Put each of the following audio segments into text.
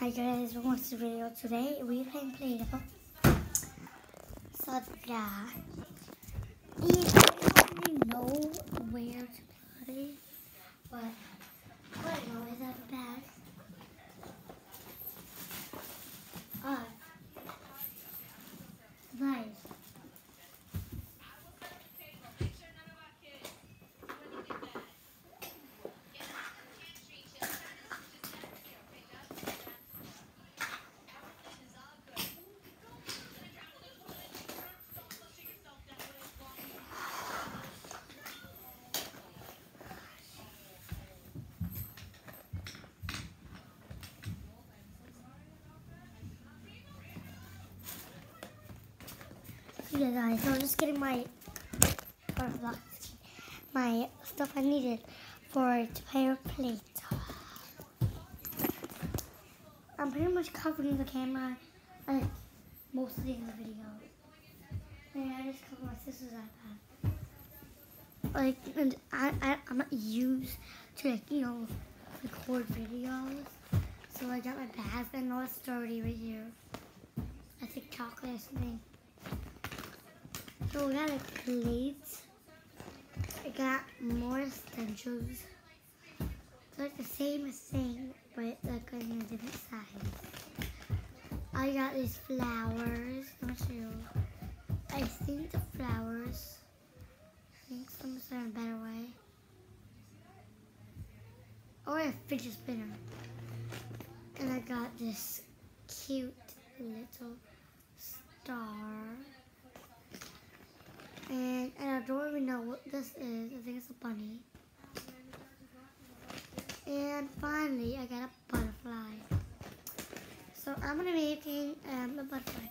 Hi guys, welcome to the video. Today we're playing Play-Doh. So yeah, you don't really know where to play, but Play-Doh is at the back. Uh, Yeah guys, so I'm just getting my my stuff I needed for to play a plate. I'm pretty much covering the camera like mostly in the video. And I just cover my sister's iPad. Like and I, I I'm not used to like, you know, record videos. So I got my bag and all it's already right here. I think chocolate or something. So we got a plate. I got more stencils. So it's the same thing, but like in a different size. I got this flowers. Not sure. I think the flowers. I think some are in a better way. Or a fidget spinner. And I got this cute little star. And, and I don't even know what this is. I think it's a bunny. And finally, I got a butterfly. So I'm gonna be making um, a butterfly.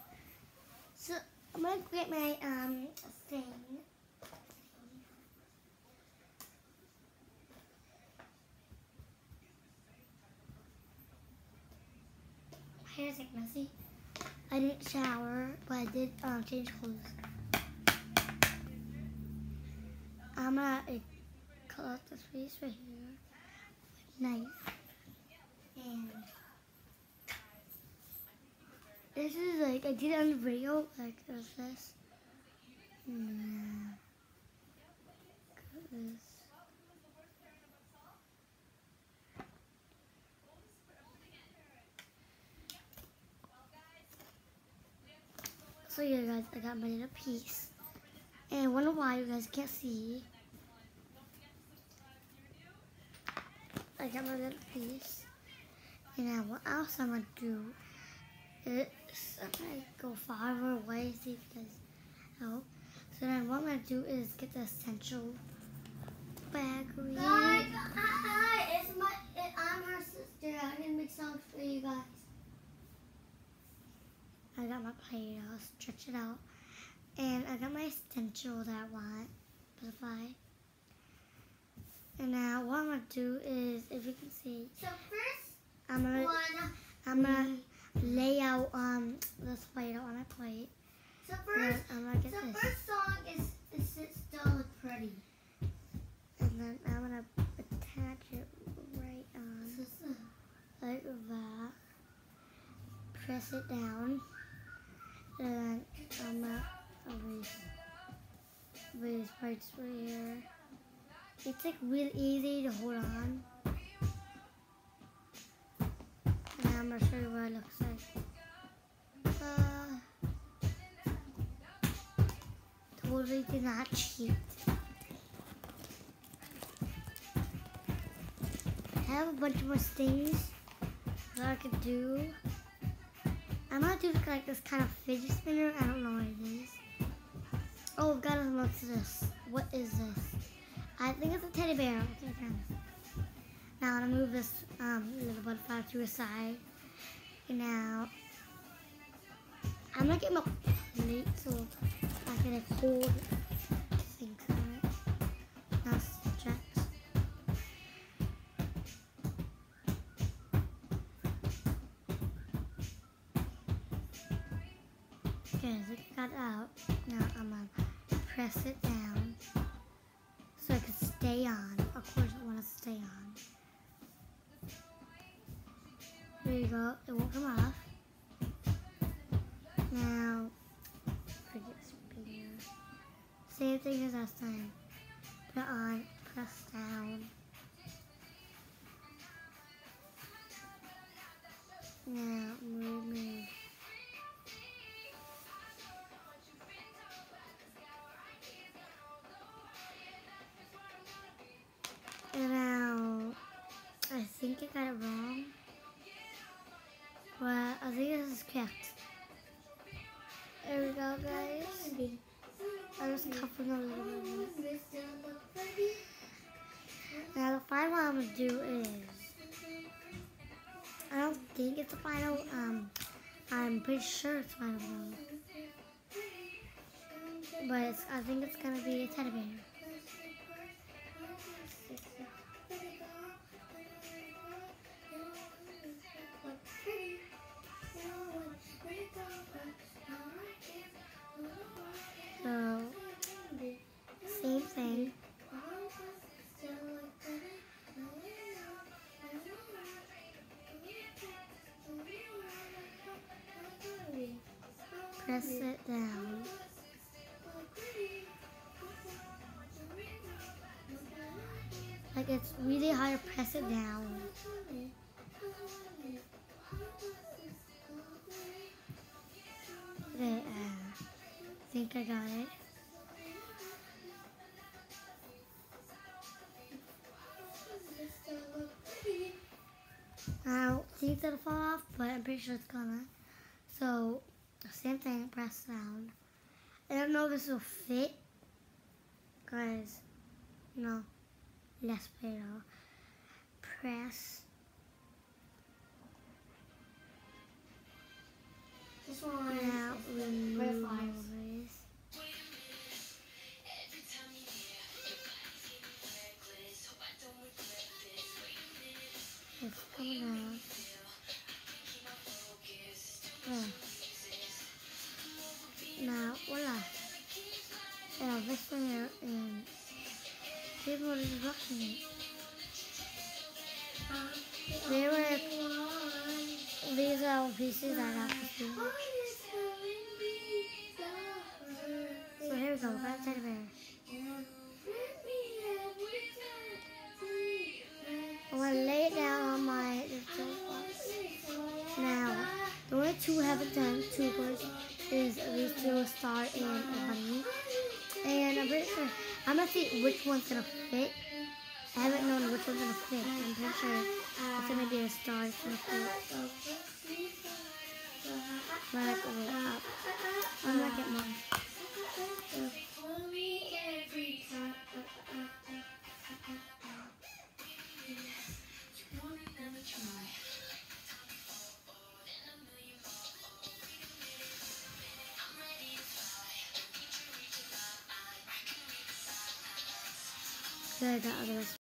So I'm gonna get my um thing. My hair's like messy. I didn't shower, but I did um, change clothes. I'm gonna cut out this piece right here knife. And this is like, I did it on the video, like there's this. Yeah. Cut this. So yeah guys, I got my little piece. And I wonder why you guys can't see. I got my little piece. And now what else I'm gonna do is I'm gonna go farther away, see if oh, you guys help. So then what I'm gonna do is get the essential baggery. Hi, hi, it's my, it, I'm her sister. I can make songs for you guys. I got my plate, I'll stretch it out. And I got my essential that I want, butterfly. And now what I'm gonna do is, if you can see, So first I'm gonna one, I'm gonna lay out um this spider on my plate. so first, I'm gonna get so this. first song is, is Sit Still Look Pretty. And then I'm gonna attach it right on like that. Press it down. And then I'm gonna erase these parts right here. It's like really easy to hold on. And I'm gonna show you what it looks like. Uh, totally did not cheat. I have a bunch more things that I could do. I'm gonna do like this kind of fidget spinner. I don't know what it is. Oh, God, what's this? What is this? I think it's a teddy bear. Okay, fine. Now I'm gonna move this um, little butterfly to a side. And now I'm gonna get my plate so I can hold things on. Now stretch. Okay, so it got out. Now I'm gonna press it down stay on. Of course, I want to stay on. There you go. It won't come off. Now. Same thing as last time. Put it on, press down. Now, Well, I think this is correct. There we go, guys. I was covering a little bit. Now, the final one I'm gonna do is. I don't think it's the final. Um, I'm pretty sure it's final. But it's, I think it's gonna be a teddy bear. Press it down. Like it's really hard to press it down. Okay, uh, I think I got it. I don't think that'll fall off, but I'm pretty sure it's gonna. So, same thing, press down. I don't know if this will fit, guys. No, let's play. Press. This one is the butterflies. One here and people is rushing it. They were, these are pieces I got for school. So here we go, got teddy bear. Gonna see which one's gonna fit. I haven't known which one's gonna fit. I'm pretty sure it's gonna be a star that's gonna fit. Up. I'm gonna get mine. Good, I got other